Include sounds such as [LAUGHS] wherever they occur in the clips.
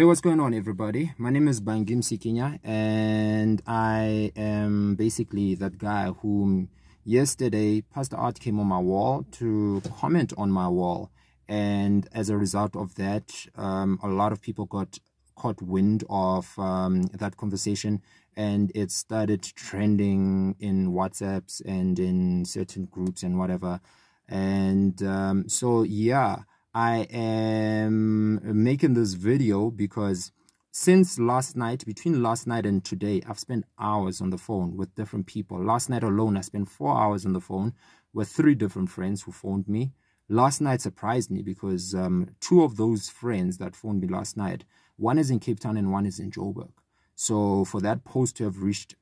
Hey, what's going on, everybody? My name is Bangi Msikinya, and I am basically that guy whom yesterday Pastor At came on my wall to comment on my wall. And as a result of that, um, a lot of people got caught wind of um, that conversation and it started trending in WhatsApps and in certain groups and whatever. And um, so, yeah, I am making this video because since last night, between last night and today, I've spent hours on the phone with different people. Last night alone, I spent four hours on the phone with three different friends who phoned me. Last night surprised me because um, two of those friends that phoned me last night, one is in Cape Town and one is in Joburg. So for that post to have reached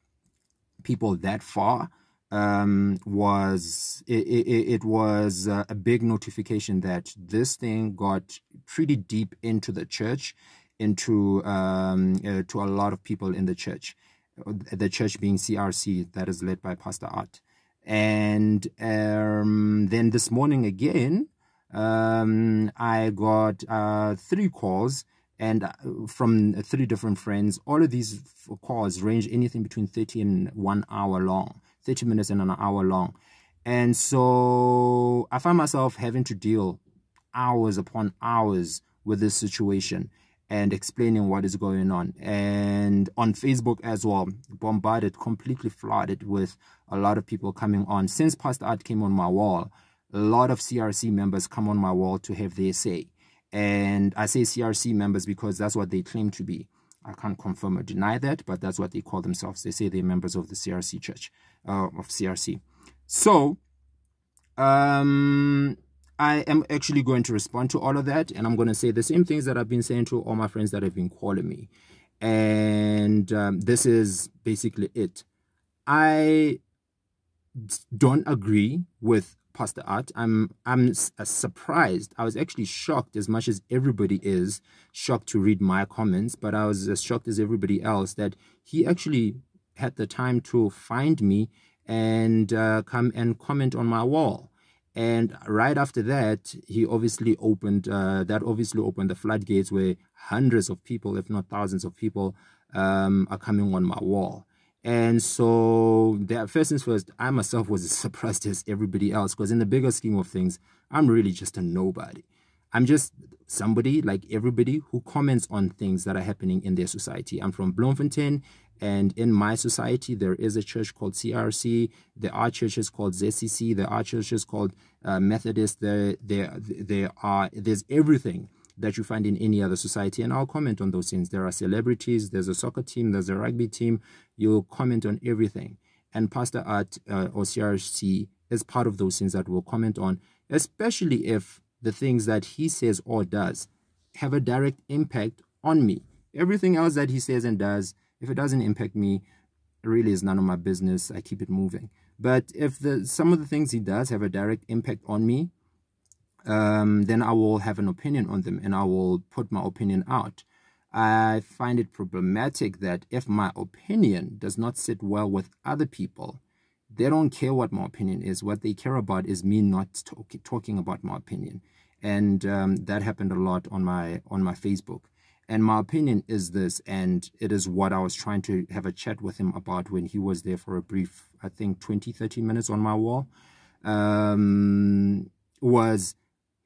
people that far, um, was it, it, it was a big notification that this thing got pretty deep into the church, into um, uh, to a lot of people in the church, the church being CRC that is led by Pastor At, and um, then this morning again, um, I got uh, three calls and uh, from three different friends. All of these calls range anything between 30 and one hour long, 30 minutes and an hour long. And so I find myself having to deal hours upon hours with this situation and explaining what is going on. And on Facebook as well, bombarded, completely flooded with a lot of people coming on. Since Pastor At came on my wall, a lot of CRC members come on my wall to have their say. And I say CRC members because that's what they claim to be. I can't confirm or deny that, but that's what they call themselves. They say they're members of the CRC church, uh, of CRC. So, um, I am actually going to respond to all of that, and I'm going to say the same things that I've been saying to all my friends that have been calling me. And um, this is basically it. I don't agree with Pastor At. I'm I'm uh, surprised. I was actually shocked as much as everybody is shocked to read my comments, but I was as shocked as everybody else that he actually had the time to find me and uh, come and comment on my wall. And right after that, he obviously opened uh, that obviously opened the floodgates where hundreds of people, if not thousands of people, um, are coming on my wall. And so, that first things first, I myself was as [LAUGHS] surprised as everybody else because, in the bigger scheme of things, I'm really just a nobody. I'm just somebody like everybody who comments on things that are happening in their society. I'm from Bloemfontein, and in my society, there is a church called CRC. There are churches called ZCC. There are churches called uh, Methodist. There, there, there are. There's everything that you find in any other society. And I'll comment on those things. There are celebrities, there's a soccer team, there's a rugby team. You'll comment on everything. And Pastor At uh, or CRC is part of those things that we'll comment on, especially if the things that he says or does have a direct impact on me. Everything else that he says and does, if it doesn't impact me, really is none of my business. I keep it moving. But if the some of the things he does have a direct impact on me, um, then I will have an opinion on them and I will put my opinion out. I find it problematic that if my opinion does not sit well with other people, they don't care what my opinion is. What they care about is me not talk, talking about my opinion, and um, that happened a lot on my on my Facebook. And my opinion is this, and it is what I was trying to have a chat with him about when he was there for a brief, I think 20, 30 minutes on my wall, um, was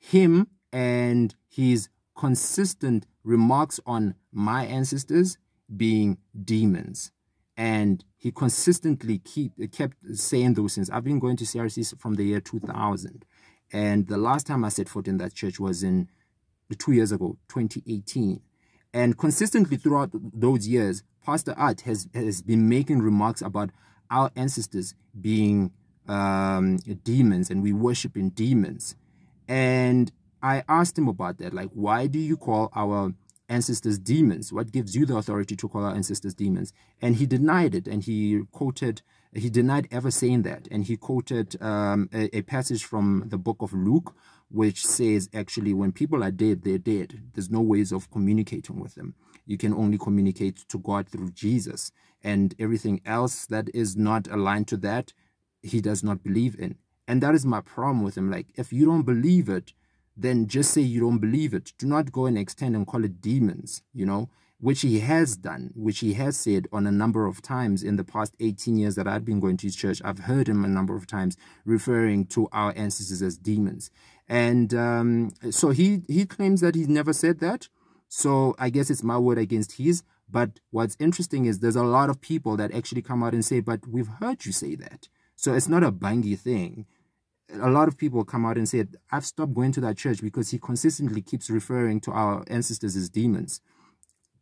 him and his consistent remarks on my ancestors being demons. And he consistently keep, kept saying those things. I've been going to CRC from the year 2000. And the last time I set foot in that church was in two years ago, 2018. And consistently throughout those years, Pastor At has, has been making remarks about our ancestors being um, demons and we worshiping demons. And I asked him about that. Like, why do you call our ancestors demons? What gives you the authority to call our ancestors demons? And he denied it. And he quoted, he denied ever saying that. And he quoted um, a, a passage from the book of Luke, which says actually, when people are dead, they're dead. There's no ways of communicating with them. You can only communicate to God through Jesus. And everything else that is not aligned to that, he does not believe in. And that is my problem with him. Like, if you don't believe it, then just say you don't believe it. Do not go and extend and call it demons, you know, which he has done, which he has said on a number of times in the past 18 years that I've been going to his church. I've heard him a number of times referring to our ancestors as demons. And um, so he, he claims that he's never said that. So I guess it's my word against his. But what's interesting is there's a lot of people that actually come out and say, but we've heard you say that. So it's not a Bangi thing a lot of people come out and say, I've stopped going to that church because he consistently keeps referring to our ancestors as demons.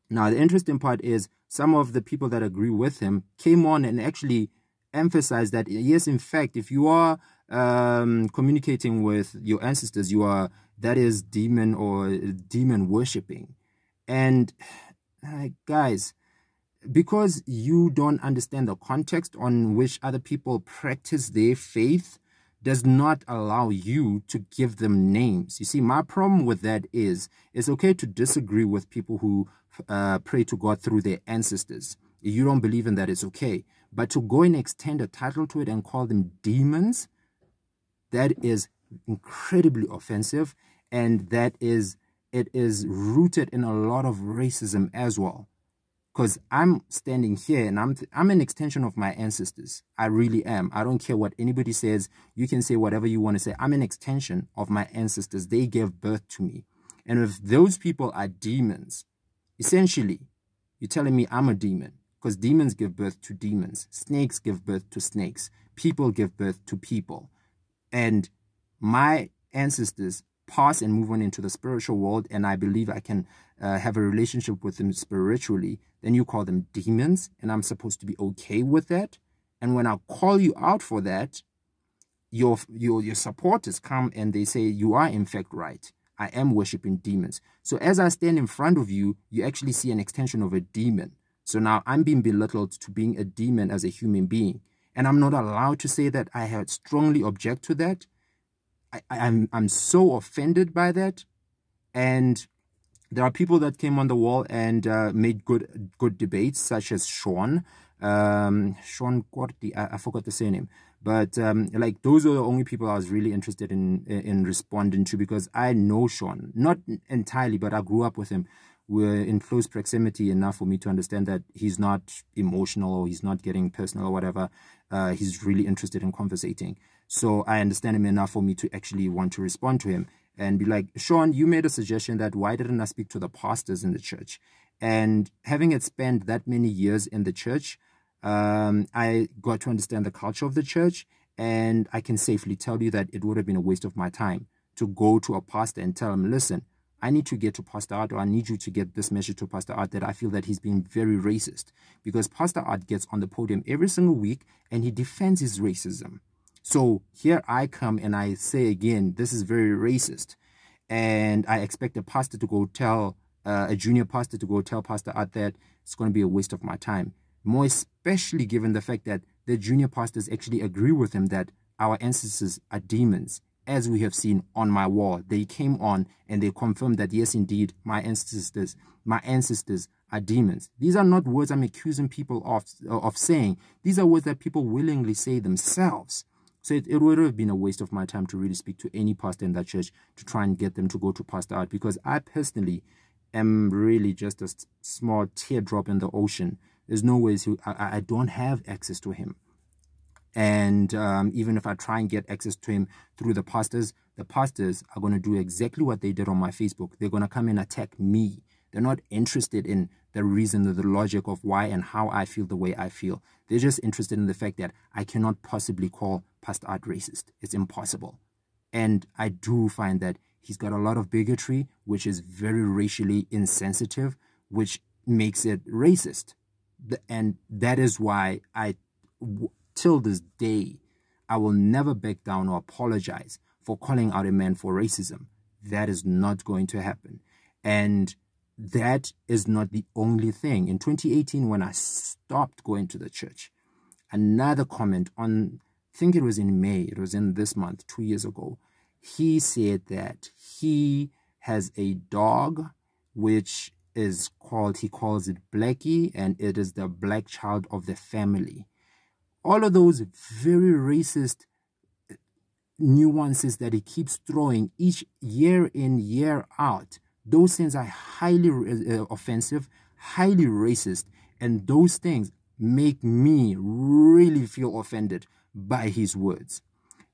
Now, the interesting part is some of the people that agree with him came on and actually emphasized that, yes, in fact, if you are um, communicating with your ancestors, you are, that is demon or demon worshipping. And [SIGHS] uh, guys, because you don't understand the context on which other people practice their faith, does not allow you to give them names. You see, my problem with that is it's okay to disagree with people who uh, pray to God through their ancestors. You don't believe in that, it's okay. But to go and extend a title to it and call them demons, that is incredibly offensive. And that is, it is rooted in a lot of racism as well because I'm standing here and I'm I'm an extension of my ancestors. I really am. I don't care what anybody says. You can say whatever you want to say. I'm an extension of my ancestors. They gave birth to me. And if those people are demons, essentially, you're telling me I'm a demon because demons give birth to demons. Snakes give birth to snakes. People give birth to people. And my ancestors pass and move on into the spiritual world and I believe I can uh, have a relationship with them spiritually, then you call them demons and I'm supposed to be okay with that. And when I call you out for that, your, your, your supporters come and they say, you are in fact right. I am worshiping demons. So as I stand in front of you, you actually see an extension of a demon. So now I'm being belittled to being a demon as a human being. And I'm not allowed to say that I had strongly object to that I, I'm I'm so offended by that, and there are people that came on the wall and uh, made good good debates, such as Sean, um, Sean Corti. I, I forgot the surname, but um, like those are the only people I was really interested in in responding to because I know Sean, not entirely, but I grew up with him. We're in close proximity enough for me to understand that he's not emotional or he's not getting personal or whatever. Uh, he's really interested in conversating. So I understand him enough for me to actually want to respond to him and be like, Sean, you made a suggestion that why didn't I speak to the pastors in the church? And having it spent that many years in the church, um, I got to understand the culture of the church. And I can safely tell you that it would have been a waste of my time to go to a pastor and tell him, listen, I need to get to Pastor At, or I need you to get this message to Pastor At that I feel that he's being very racist. Because Pastor At gets on the podium every single week and he defends his racism. So here I come and I say again, this is very racist. And I expect a pastor to go tell, uh, a junior pastor to go tell Pastor At that it's going to be a waste of my time. More especially given the fact that the junior pastors actually agree with him that our ancestors are demons, as we have seen on my wall. They came on and they confirmed that yes, indeed, my ancestors, my ancestors are demons. These are not words I'm accusing people of, of saying. These are words that people willingly say themselves. So it, it would have been a waste of my time to really speak to any pastor in that church to try and get them to go to Pastor At because I personally am really just a small teardrop in the ocean. There's no ways he, I, I don't have access to him. And um, even if I try and get access to him through the pastors, the pastors are going to do exactly what they did on my Facebook. They're going to come and attack me. They're not interested in the reason or the logic of why and how I feel the way I feel. They're just interested in the fact that I cannot possibly call Pastor At racist. It's impossible. And I do find that he's got a lot of bigotry, which is very racially insensitive, which makes it racist. And that is why I, till this day, I will never back down or apologize for calling out a man for racism. That is not going to happen. And that is not the only thing. In 2018, when I stopped going to the church, another comment on, I think it was in May, it was in this month, two years ago, he said that he has a dog which is called, he calls it Blackie, and it is the black child of the family. All of those very racist nuances that he keeps throwing each year in, year out, those things are highly uh, offensive, highly racist, and those things make me really feel offended by his words.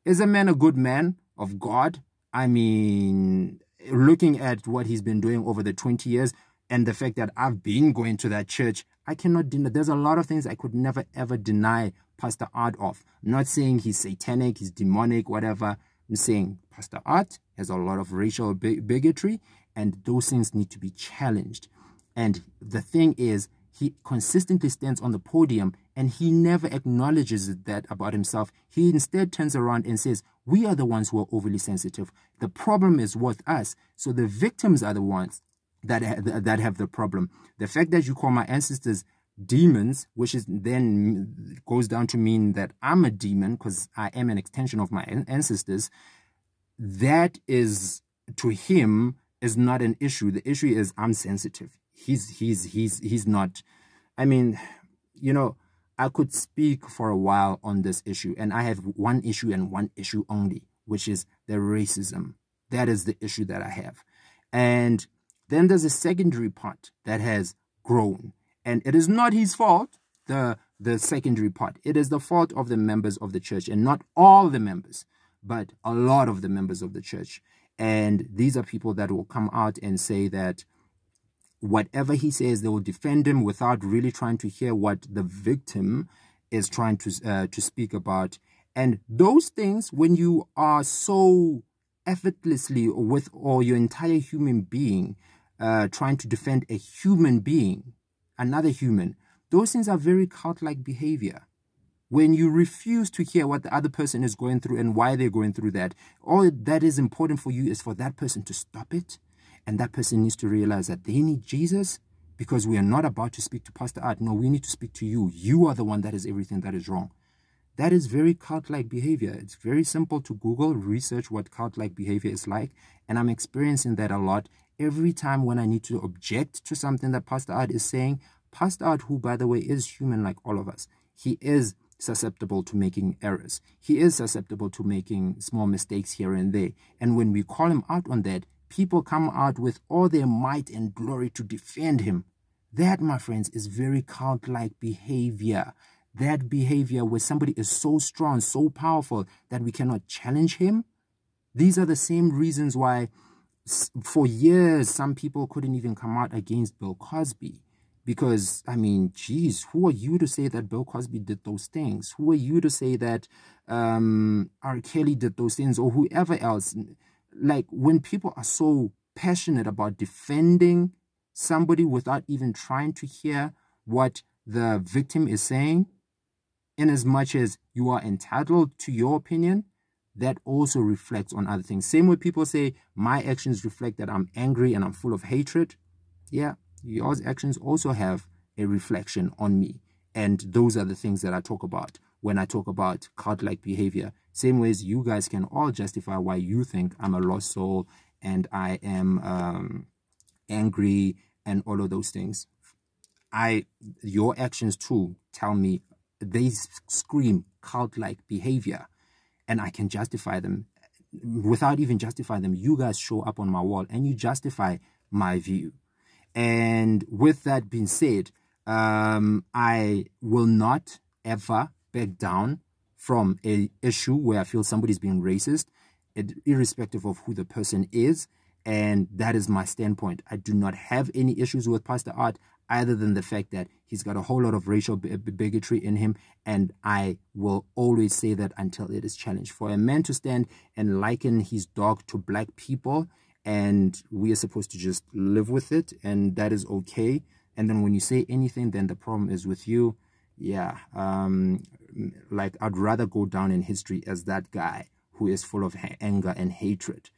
Is a man a good man of God? I mean, looking at what he's been doing over the 20 years and the fact that I've been going to that church, I cannot deny. There's a lot of things I could never ever deny Pastor At of. I'm not saying he's satanic, he's demonic, whatever. I'm saying Pastor At has a lot of racial bigotry, and those things need to be challenged. And the thing is, he consistently stands on the podium and he never acknowledges that about himself. He instead turns around and says, We are the ones who are overly sensitive. The problem is with us. So the victims are the ones that, that have the problem. The fact that you call my ancestors demons, which is then goes down to mean that I'm a demon because I am an extension of my ancestors, that is to him is not an issue. The issue is I'm sensitive. He's he's he's he's not. I mean, you know, I could speak for a while on this issue, and I have one issue and one issue only, which is the racism. That is the issue that I have. And then there's a secondary part that has grown and it is not his fault, the, the secondary part. It is the fault of the members of the church, and not all the members, but a lot of the members of the church. And these are people that will come out and say that whatever he says, they will defend him without really trying to hear what the victim is trying to uh, to speak about. And those things, when you are so effortlessly with or your entire human being uh, trying to defend a human being, another human, those things are very cult-like behavior. When you refuse to hear what the other person is going through and why they're going through that, all that is important for you is for that person to stop it. And that person needs to realize that they need Jesus because we are not about to speak to Pastor At. No, we need to speak to you. You are the one that is everything that is wrong. That is very cult-like behavior. It's very simple to Google, research what cult-like behavior is like. And I'm experiencing that a lot every time when I need to object to something that Pastor At is saying, Pastor At, who by the way is human like all of us, he is susceptible to making errors. He is susceptible to making small mistakes here and there. And when we call him out on that, people come out with all their might and glory to defend him. That, my friends, is very cult-like behavior. That behavior where somebody is so strong, so powerful that we cannot challenge him. These are the same reasons why for years, some people couldn't even come out against Bill Cosby because, I mean, geez, who are you to say that Bill Cosby did those things? Who are you to say that um, R. Kelly did those things or whoever else? Like, when people are so passionate about defending somebody without even trying to hear what the victim is saying, in as much as you are entitled to your opinion, that also reflects on other things. Same way people say, my actions reflect that I'm angry and I'm full of hatred. Yeah, your actions also have a reflection on me. And those are the things that I talk about when I talk about cult-like behavior. Same ways you guys can all justify why you think I'm a lost soul and I am um, angry and all of those things. I, your actions too tell me they scream cult-like behavior and I can justify them without even justifying them. You guys show up on my wall and you justify my view. And with that being said, um, I will not ever back down from a issue where I feel somebody's being racist, irrespective of who the person is. And that is my standpoint. I do not have any issues with Pastor At other than the fact that he's got a whole lot of racial bigotry in him. And I will always say that until it is challenged. For a man to stand and liken his dog to black people, and we are supposed to just live with it, and that is okay. And then when you say anything, then the problem is with you. Yeah, um, like I'd rather go down in history as that guy who is full of anger and hatred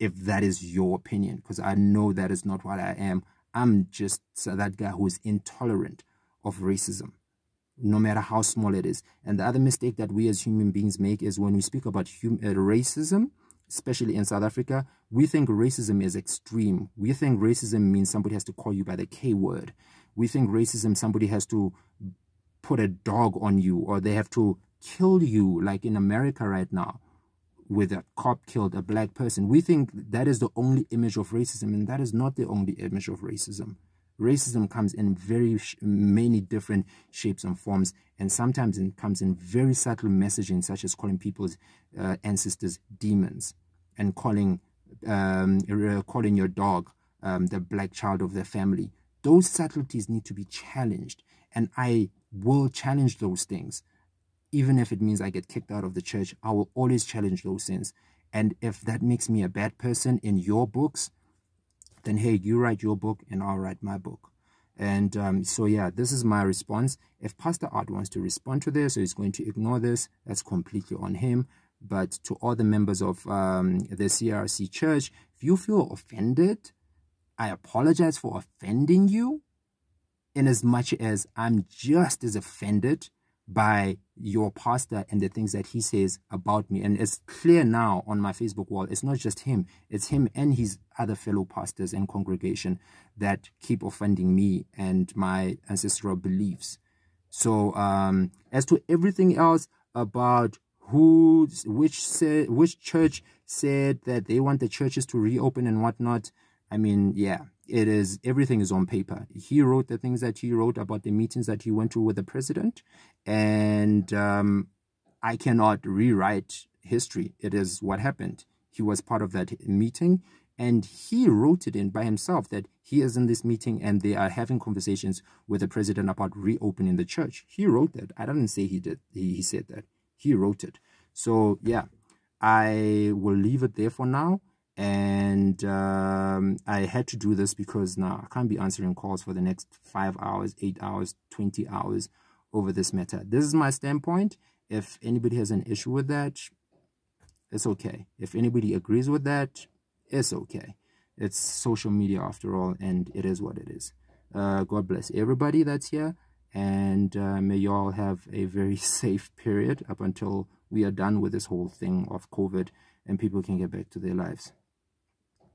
if that is your opinion because i know that is not what i am I'm just that guy who is intolerant of racism, no matter how small it is. And the other mistake that we as human beings make is when we speak about hum- uh, racism, especially in South Africa, we think racism is extreme. We think racism means somebody has to call you by the K word. We think racism, somebody has to put a dog on you or they have to kill you, like in America right now. with a cop killed a black person. We think that is the only image of racism, and that is not the only image of racism. Racism comes in very many different shapes and forms, and sometimes it comes in very subtle messaging, such as calling people's uh, ancestors demons and calling um, calling your dog um, the black child of their family. Those subtleties need to be challenged, and I will challenge those things even if it means I get kicked out of the church, I will always challenge those things. And if that makes me a bad person in your books, then hey, you write your book and I'll write my book. And um, so, yeah, this is my response. If Pastor At wants to respond to this or he's going to ignore this, that's completely on him. But to all the members of um, the CRC church, if you feel offended, I apologize for offending you. In as much as I'm just as offended by your pastor and the things that he says about me. And it's clear now on my Facebook wall, it's not just him, it's him and his other fellow pastors and congregation that keep offending me and my ancestral beliefs. So, um, as to everything else about who, which said, which church said that they want the churches to reopen and whatnot, I mean, yeah, it is everything is on paper. He wrote the things that he wrote about the meetings that he went to with the president, and um, I cannot rewrite history. It is what happened. He was part of that meeting, and he wrote it in by himself that he is in this meeting and they are having conversations with the president about reopening the church. He wrote that. I didn't say he did. He, he said that. He wrote it. So yeah, I will leave it there for now and um, I had to do this because now I can't be answering calls for the next five hours, eight hours, 20 hours over this matter. This is my standpoint. If anybody has an issue with that, it's okay. If anybody agrees with that, it's okay. It's social media after all, and it is what it is. Uh, God bless everybody that's here, and uh, may you all have a very [LAUGHS] safe period up until we are done with this whole thing of COVID and people can get back to their lives.